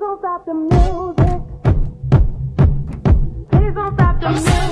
Please don't stop the music. Please don't stop the music.